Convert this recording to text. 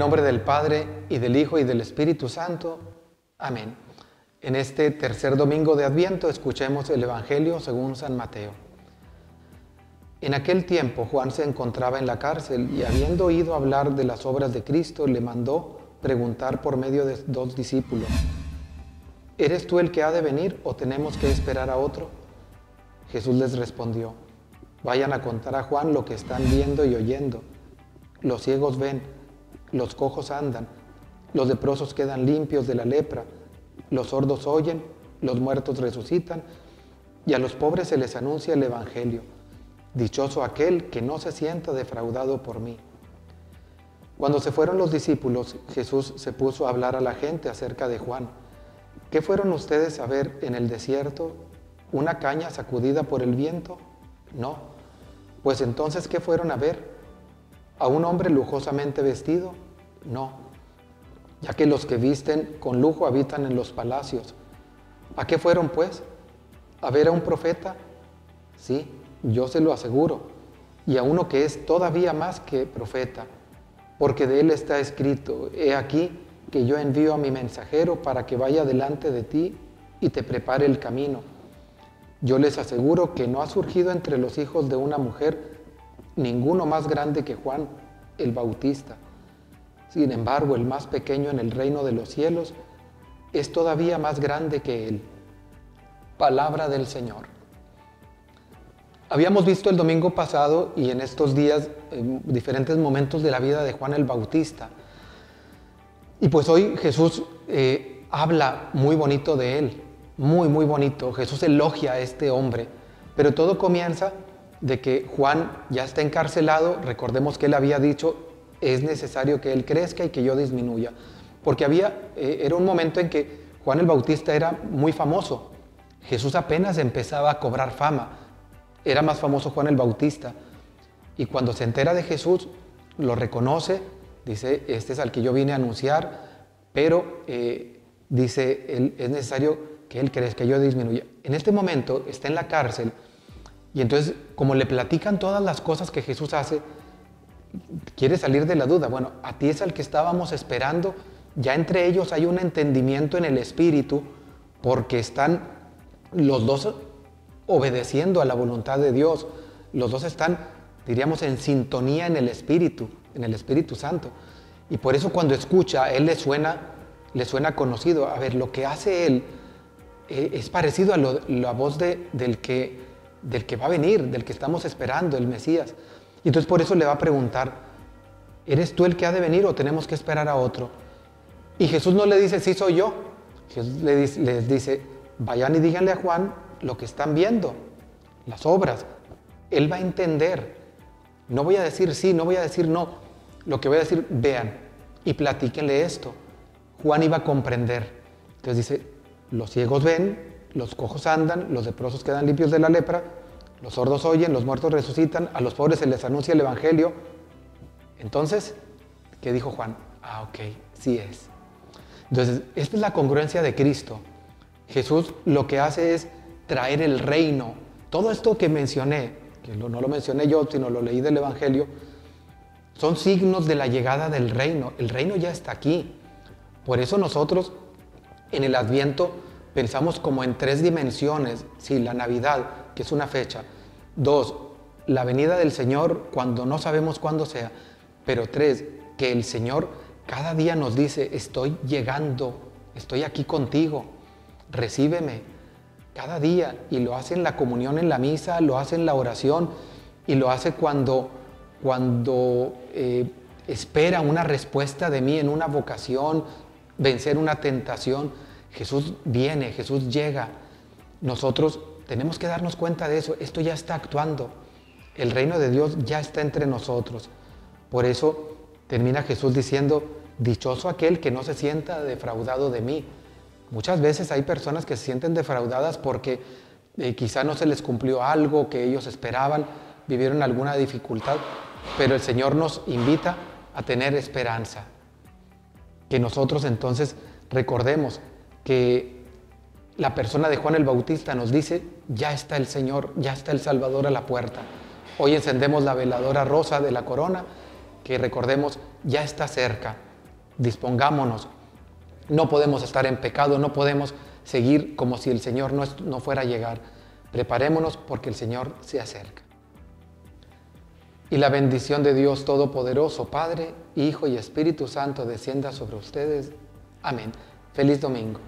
nombre del Padre y del Hijo y del Espíritu Santo. Amén. En este tercer domingo de Adviento escuchemos el Evangelio según San Mateo. En aquel tiempo Juan se encontraba en la cárcel y habiendo oído hablar de las obras de Cristo, le mandó preguntar por medio de dos discípulos, ¿eres tú el que ha de venir o tenemos que esperar a otro? Jesús les respondió, vayan a contar a Juan lo que están viendo y oyendo. Los ciegos ven, los cojos andan, los leprosos quedan limpios de la lepra, los sordos oyen, los muertos resucitan, y a los pobres se les anuncia el Evangelio. Dichoso aquel que no se sienta defraudado por mí. Cuando se fueron los discípulos, Jesús se puso a hablar a la gente acerca de Juan. ¿Qué fueron ustedes a ver en el desierto? ¿Una caña sacudida por el viento? No. Pues entonces, ¿qué fueron a ver? ¿A un hombre lujosamente vestido? No, ya que los que visten con lujo habitan en los palacios. ¿A qué fueron pues? ¿A ver a un profeta? Sí, yo se lo aseguro, y a uno que es todavía más que profeta, porque de él está escrito, he aquí que yo envío a mi mensajero para que vaya delante de ti y te prepare el camino. Yo les aseguro que no ha surgido entre los hijos de una mujer ninguno más grande que Juan el Bautista. Sin embargo, el más pequeño en el reino de los cielos es todavía más grande que él. Palabra del Señor. Habíamos visto el domingo pasado y en estos días en diferentes momentos de la vida de Juan el Bautista. Y pues hoy Jesús eh, habla muy bonito de él, muy, muy bonito. Jesús elogia a este hombre, pero todo comienza de que Juan ya está encarcelado, recordemos que él había dicho, es necesario que él crezca y que yo disminuya, porque había, eh, era un momento en que Juan el Bautista era muy famoso, Jesús apenas empezaba a cobrar fama, era más famoso Juan el Bautista, y cuando se entera de Jesús, lo reconoce, dice, este es al que yo vine a anunciar, pero eh, dice, él, es necesario que él crezca, que yo disminuya. En este momento está en la cárcel, y entonces, como le platican todas las cosas que Jesús hace, quiere salir de la duda. Bueno, a ti es al que estábamos esperando. Ya entre ellos hay un entendimiento en el Espíritu porque están los dos obedeciendo a la voluntad de Dios. Los dos están, diríamos, en sintonía en el Espíritu, en el Espíritu Santo. Y por eso cuando escucha, él le suena, le suena conocido. A ver, lo que hace él eh, es parecido a la voz de, del que del que va a venir, del que estamos esperando, el Mesías. Y entonces por eso le va a preguntar, ¿eres tú el que ha de venir o tenemos que esperar a otro? Y Jesús no le dice, sí soy yo. Jesús les dice, vayan y díganle a Juan lo que están viendo, las obras. Él va a entender. No voy a decir sí, no voy a decir no. Lo que voy a decir, vean y platíquenle esto. Juan iba a comprender. Entonces dice, los ciegos ven, los cojos andan, los leprosos quedan limpios de la lepra, los sordos oyen, los muertos resucitan, a los pobres se les anuncia el Evangelio. Entonces, ¿qué dijo Juan? Ah, ok, sí es. Entonces, esta es la congruencia de Cristo. Jesús lo que hace es traer el reino. Todo esto que mencioné, que no lo mencioné yo, sino lo leí del Evangelio, son signos de la llegada del reino. El reino ya está aquí. Por eso nosotros en el Adviento pensamos como en tres dimensiones. Sí, la Navidad, que es una fecha. Dos, la venida del Señor cuando no sabemos cuándo sea. Pero tres, que el Señor cada día nos dice, estoy llegando, estoy aquí contigo, recíbeme cada día. Y lo hace en la comunión en la misa, lo hace en la oración y lo hace cuando, cuando eh, espera una respuesta de mí en una vocación, vencer una tentación Jesús viene, Jesús llega. Nosotros tenemos que darnos cuenta de eso. Esto ya está actuando. El reino de Dios ya está entre nosotros. Por eso termina Jesús diciendo, dichoso aquel que no se sienta defraudado de mí. Muchas veces hay personas que se sienten defraudadas porque eh, quizá no se les cumplió algo que ellos esperaban, vivieron alguna dificultad, pero el Señor nos invita a tener esperanza. Que nosotros entonces recordemos que la persona de Juan el Bautista nos dice, ya está el Señor, ya está el Salvador a la puerta. Hoy encendemos la veladora rosa de la corona, que recordemos ya está cerca. Dispongámonos. No podemos estar en pecado, no podemos seguir como si el Señor no, no fuera a llegar. Preparémonos porque el Señor se acerca. Y la bendición de Dios Todopoderoso, Padre, Hijo y Espíritu Santo descienda sobre ustedes. Amén. Feliz domingo.